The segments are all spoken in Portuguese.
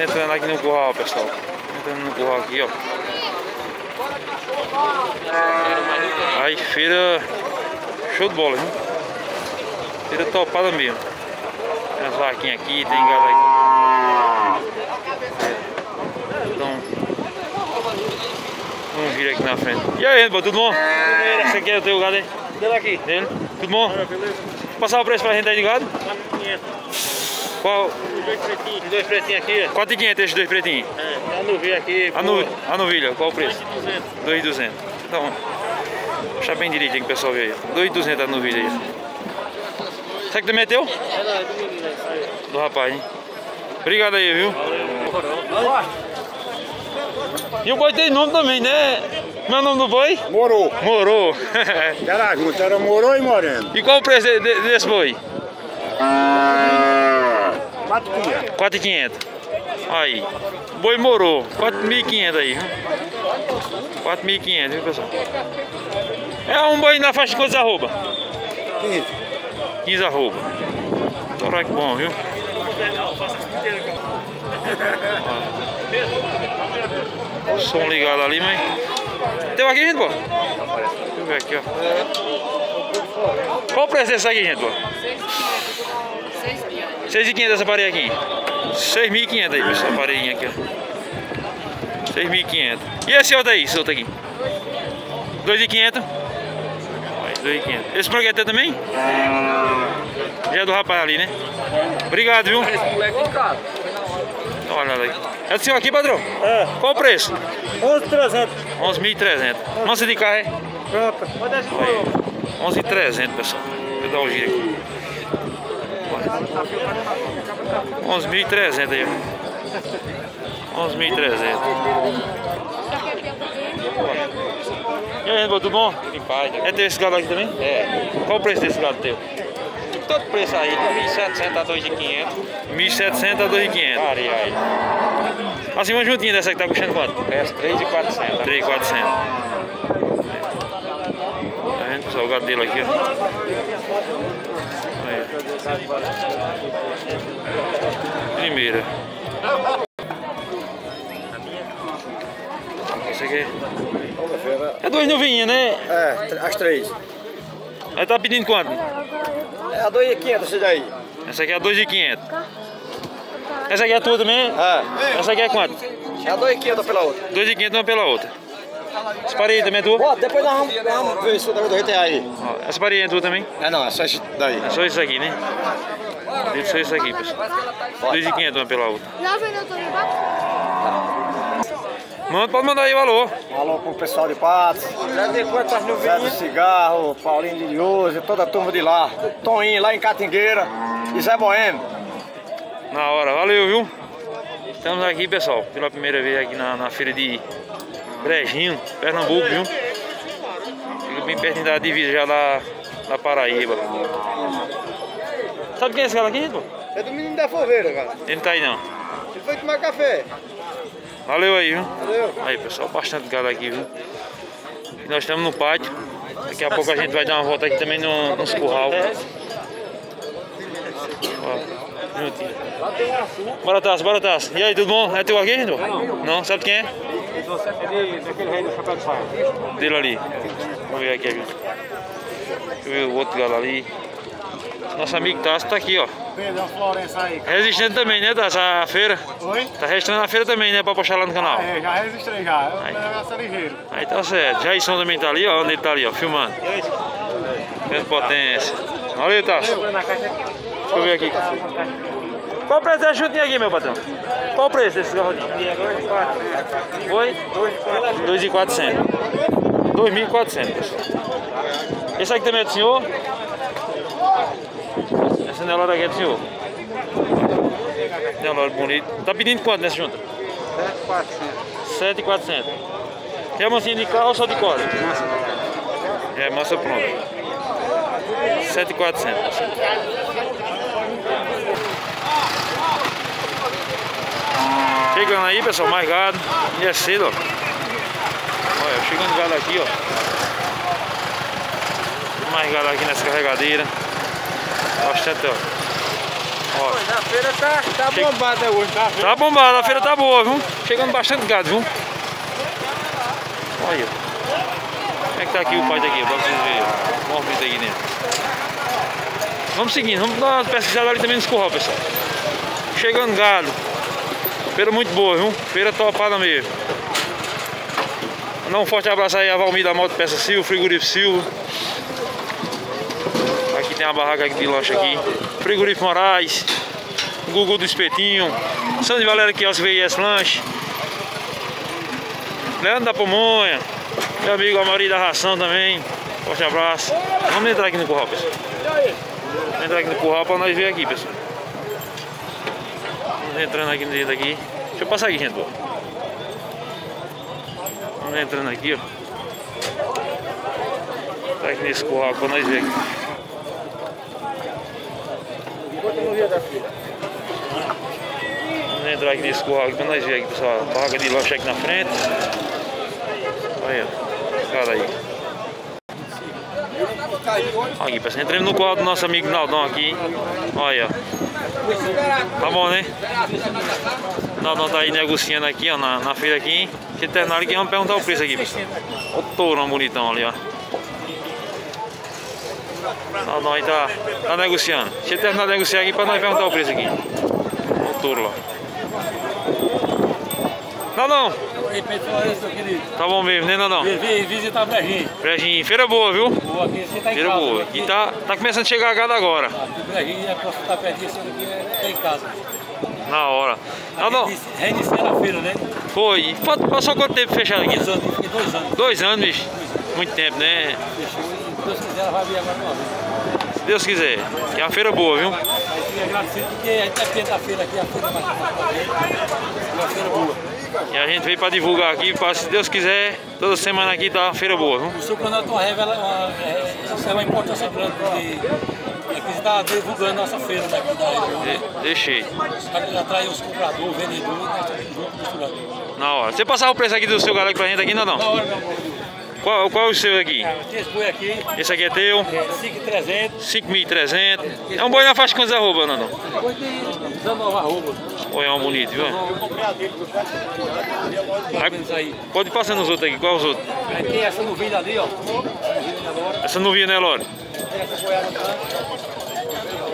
Entrando aqui no curral, pessoal. Entrando no curral aqui, ó. Aí, feira show de bola, viu? Feira topada mesmo. Tem as vaquinhas aqui, tem gado aqui. Então, vamos vir aqui na frente. E aí, tudo bom? Você quer o teu gado aí? Dele aqui. Dele? Tudo bom? Beleza. Passar o preço pra gente aí de gado? 4,500. Qual? Os dois pretinhos. Os dois pretinhos aqui. 4,500 esses dois pretinhos? É, a novilha aqui. A, nu, a novilha, qual o preço? 2,200. 2,200. Então, deixa bem direitinho que o pessoal vê aí. 2,200 a novilha aí. Será que também é teu? É, não, é do menino. Do rapaz, hein? Obrigado aí, viu? E o boi tem nome também, né? Como é o nome do boi? Morou. Morou. Era junto, era Morou e Moreno. e qual o preço de- de- desse boi? Matuquinha. 4,500. Aí. Boi morou. 4.500 aí. viu? 4.500, viu, pessoal? É um boi na faixa de quantos arroba? 15 arroba. Torá que bom, viu? Ó. Som ligado ali, mas. Tem aqui, gente, pô? Deixa eu ver aqui, ó. Qual o preço desse aqui, gente, pô? 6.500 essa parede aqui. 6.500 aí, pessoal, a paredinha aqui, ó. 6.500. E esse outro aí, esse outro aqui? 2.500. Aí, 2.500. Esse projeto também? Já é do rapaz ali, né? Obrigado, viu? Dá uma olhada aí. É do senhor aqui, padrão? É, Qual o preço? 11,300. 11.300. Nossa de carro, é? Pronto. Aí, 11.300, pessoal. Vou dar um giro aqui. 11.300 aí, ó. 11.300. E aí, tudo bom? É teu esse gado aqui também? É. Qual o preço desse gado teu? Todo preço aí, de 1.700 a 2.500. 1.700 a 2.500. Varia aí. Assim, uma juntinha dessa que tá custando quanto? Essa 3.400. 3.400. Tá vendo, pessoal? O gado dele aqui, ó. Aí. Primeira. Esse aqui é duas novinhas, né? É, as três. Ela tá pedindo quanto? É a 2,500 essa daí. Essa aqui é 2.500. Essa aqui é tua também? É. Essa aqui é quanto? É a 2,500 pela outra. 2.500 uma pela outra. Essa parede também é tua? Ó, depois nós vamos, vamos ver se do reter aí. Essa parede é tua também? É não, é só isso daí. É só isso aqui, né? Deve ser isso aqui, pessoal. 2.500 uma pela outra. Vendeu todo embaixo? Manda, pode mandar aí o valor. Alô pro pessoal de Patos. Já dei quantas Zé do Cigarro, Paulinho de Lioso, toda a turma de lá. Toninho lá em Catingueira. E Zé Boêmio. Na hora, valeu, viu? Estamos aqui, pessoal, pela primeira vez aqui na, na feira de Brejinho, Pernambuco, viu? Fica bem pertinho da divisa já da, da Paraíba. Sabe quem é esse cara aqui, pô? É do menino da Foveira, cara. Ele não tá aí não. Ele foi tomar café. Valeu aí, viu? Valeu. Aí, pessoal, bastante gado aqui, viu? E nós estamos no pátio. Daqui a pouco a gente vai dar uma volta aqui também no, nos curral. Ó, juntinho. Bora, Tasso, bora, Tasso. E aí, tudo bom? É teu aqui, gente? Não, sabe quem é? Daquele rei do chapéu de saia. Dele ali. Vamos ver aqui, viu? Deixa eu ver o outro galo ali. Nosso amigo Tasso tá aqui, ó. Pedro Florença aí. Resistente também, né, Tasso? A feira. Oi? Tá resistindo na feira também, né? Pra postar lá no canal. É, já registrei já. Eu Aí. vou negócio ligeiro. Aí tá certo. Jason também tá ali, ó. Onde ele tá ali, ó, filmando. Tendo potência. Valeu, Tasso. Deixa eu ver aqui. Qual o preço dessa chutinha aqui, meu patrão? Qual o preço desse garrodinho? Oi? 2.400. 2.400, pessoal. Esse aqui também é do senhor? Essa Nelora aqui é do senhor? Nelora bonito. Tá pedindo quanto nessa junta? 7.400. Quer mansinha de carro ou só de corda? É, massa pronta. 7.400. Chegando aí, pessoal, mais gado. E é cedo, ó. Olha, chegando gado aqui, ó. Mais gado aqui nessa carregadeira. Bastante, ó. Ó. A feira tá, tá bombada hoje, tá? Tá bombada, a feira tá boa, viu? Chegando bastante gado, viu? Olha. Como é que tá aqui o pai daqui, pra vocês verem. Vamos ver aqui dentro. Vamos seguindo, vamos dar uma pesquisada ali também nos curral, pessoal. Chegando gado. Feira muito boa, viu? Feira topada mesmo. Mandar um forte abraço aí a Valmir da Moto Peça Silva, Frigorífico Silva. Aqui tem a barraca de lanche aqui. Frigorífico Moraes. Gugu do Espetinho. De Valéria que VIS Lanche. Leandro da Pomonha. Meu amigo Amari da Ração também. Forte abraço. Vamos entrar aqui no curral, pessoal. Vamos entrar aqui no curral pra nós ver aqui, pessoal. Vamos entrando aqui dentro aqui. Deixa eu passar aqui, gente. Vamos entrando aqui, ó. Tá aqui nesse curral pra nós ver aqui. Vamos entrar aqui nesse curral aqui pra nós ver aqui, pessoal. Barraca de lanche aqui na frente. Olha, cara aí. Aqui, pessoal, entramos no curral do nosso amigo Naldão aqui. Olha. Tá bom, né? Naldão tá aí negociando aqui, ó, na, na feira aqui. Se terminar aqui, vamos perguntar o preço aqui, pessoal. O tourão bonitão ali, ó. Naldão aí tá, tá negociando. Deixa eu terminar de negociar aqui pra nós perguntar o preço aqui. O touro lá. Naldão, Ei, pessoal, esse querido. tá bom mesmo, né, Naldão? Vem visitar Brejinho. Brejinho, feira boa, viu? Boa, aqui você tá em Feira casa. boa. Aqui, E tá, tá começando a chegar a gado agora. Aqui Brejinho, é pra estar pertinho, aqui é tá em casa. Na hora. Naldão, Reiniciando a feira, né? foi. Pa- Passou quanto tempo fechado aqui? Dois anos, dois anos. Dois anos, bicho. Muito tempo, né? Fechou e se Deus quiser ela vai vir agora uma vez. Se Deus quiser. Que é uma feira boa, viu? Aí fica agradecido porque a gente depende da feira aqui, a feira mais É uma feira boa. E a gente veio pra divulgar aqui, pra, se Deus quiser, toda semana aqui tá uma feira boa, viu? O seu canal Tom revela uma, é, isso é uma importância grande porque aqui está divulgando nossa feira daqui da região. né? De- deixei. Para atrair os compradores, vendedores, nós estamos juntos misturados. Na hora. Você passava o preço aqui do seu galera pra gente aqui Na não? hora, meu amor. Qual, qual é o seu aqui? Esse boi aqui, Esse aqui é teu? é 5,300. 5.300. É um boi na faixa de quantos arroba, Nandão? Depois tem 19 arroba. Ou é um bonito, viu? Ou menos aí. Pode ir passando os outros aqui. Qual os outros? Aí tem essa novilha ali, ó. Essa novinha boiada branca.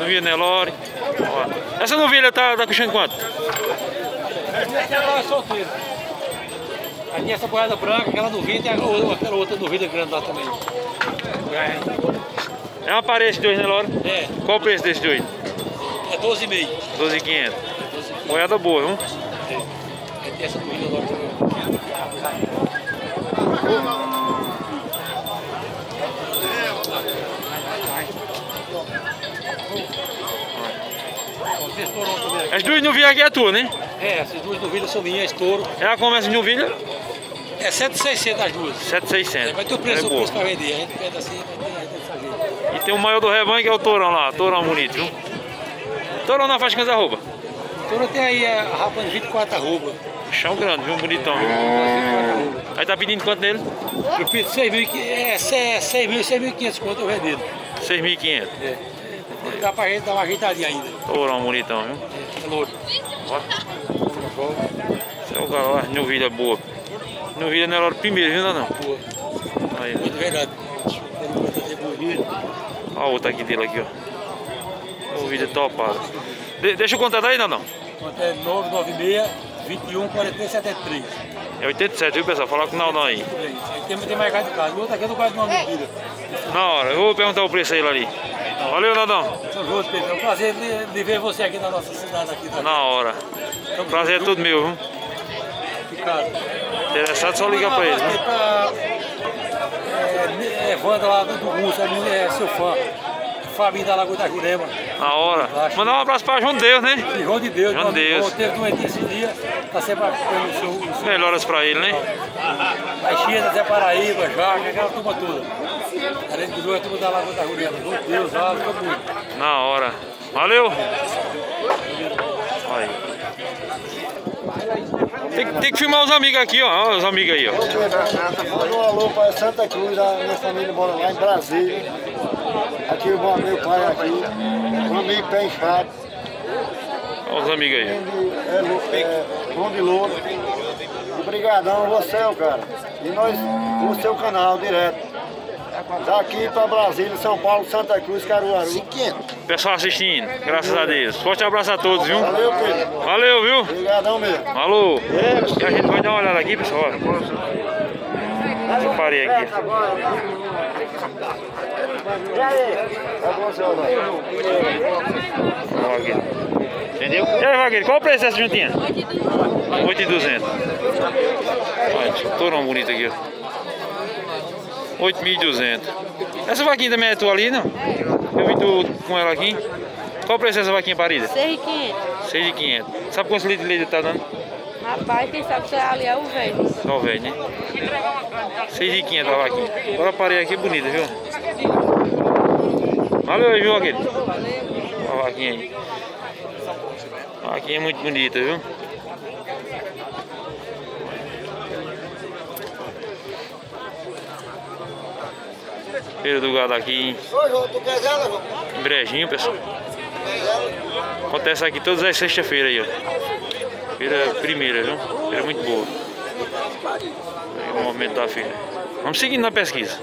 Novinha Nelore. Ó. Essa novilha tá, tá custando quanto? Essa é solteira. Tem essa boiada branca, aquela novilha, tem aquela aquela outra novilha grande lá também. É uma parede de dois Nelore. É, Qual o preço desse dois? é 12,5. 12.500. Moeda boa, viu? Aí tem essa também. Vocês foram também. As duas novilhas aqui é tua, né? É, essas duas novilhas são minhas, estouro. Ela começa em novilha É 7,600 as duas. 7,600. Vai ter o É preço, o boa. preço pra vender. A gente pede assim, vai ter, dessa jeito. E tem o maior do rebanho que é o tourão lá, tourão bonito, viu? Tourão na faixa de quantos arroba? Então tem aí a rapa de 24 arroba. Chão grande, viu? Bonitão, viu? 24 arroba. Aí tá pedindo quanto nele? Eu fiz 6 mil, é 6 mil, 6.500 quanto eu vendendo. 6.500. É. Dá pra gente dar uma ajeitadinha ainda. Tourão bonitão, viu? É louro. Ó. Esse é o galo, ó, novilha boa. Novilha não era hora primeiro, viu, não? Boa. Aí, Muito verdade. Tem muita coisa bonita. ó a outra aqui dele aqui, ó. Novilha topada. De- deixa o contato aí, não, não. Quanto é 996 21 43 73. É 87, viu, pessoal? Falar com o Naldão aí. Tem, tem mais de casa. O outro aqui eu não gosto de uma medida. Na hora, eu vou perguntar o preço aí lá ali. Valeu, Naldão. João Pedro. É um prazer de, de ver você aqui na nossa cidade. Aqui, tá? Na hora. Prazer é tudo meu, viu? Ficado. Interessado, só ligar pra ele, né? pra é, é, Wanda lá do Gusto, é, é seu fã. Fabinho da Lagoa da Jurema. Na hora. Mandar um abraço pra João Deus, né? E João de Deus, João Deus. Teve doentinho esse dia, tá sempre acompanhando o seu, o seu Melhoras pra ele, né? Caixinha, Zé Paraíba, Jaca, aquela turma toda. Além de dois, a turma da Lagoa da Jurema. João de Deus, lá, todo mundo. Na hora. Valeu. Aí. Tem, tem que filmar os amigos aqui, ó. Os amigos aí, ó. Manda um alô para Santa Cruz, a minha família mora lá em Brasília. Aqui o meu amigo pai aqui, um amigo pé inchado. Olha os amigos aí. É, é, João de Louro. Obrigadão, você, cara. E nós, o seu canal direto. Daqui pra Brasília, São Paulo, Santa Cruz, Caruaru. Pessoal assistindo, graças a Deus. Forte abraço a todos, viu? Valeu, Pedro. Valeu, viu? Obrigadão mesmo. Falou! E a gente vai dar uma olhada aqui, pessoal. olha. Separei aqui. E aí? Tá. Entendeu? E aí, Vagueiro, qual o preço dessa juntinha? 8,200. Olha, torão bonito aqui, ó. 8.200. Essa vaquinha também é tua ali, não? Eu vi tu com ela aqui. Qual o preço dessa vaquinha parida? 6,500. 6.500. Sabe quantos litros de leite tá dando? Rapaz, quem sabe se ali é o velho. Só o velho, né? 6.500 a vaquinha. Agora parei aqui bonita, viu? Valeu viu, aquele? Olha a vaquinha aí. A vaquinha é muito bonita, viu? Feira do gado aqui em Brejinho, pessoal. Acontece aqui todas as sexta-feiras aí, ó. Feira primeira, viu? Feira muito boa. Aí o movimento da feira. Vamos seguindo na pesquisa.